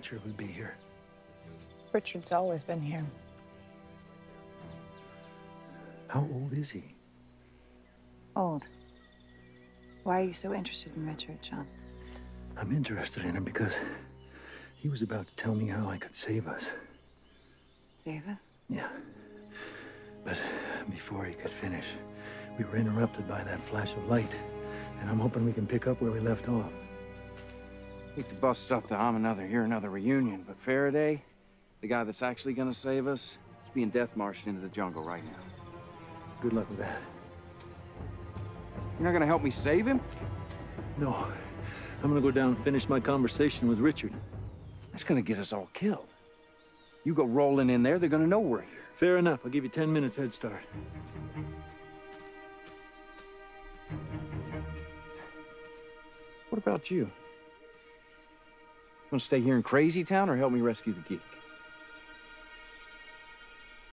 Richard would be here. Richard's always been here. How old is he? Old. Why are you so interested in Richard, John? I'm interested in him because he was about to tell me how I could save us. Save us? Yeah. But before he could finish, we were interrupted by that flash of light, and I'm hoping we can pick up where we left off. Hate to bust up the I'm another here, another reunion, but Faraday, the guy that's actually gonna save us, is being death marched into the jungle right now. Good luck with that. You're not gonna help me save him? No. I'm gonna go down and finish my conversation with Richard. That's gonna get us all killed. You go rolling in there, they're gonna know we're here. Fair enough. I'll give you 10 minutes head start. What about you? Want to stay here in Crazy Town or help me rescue the geek?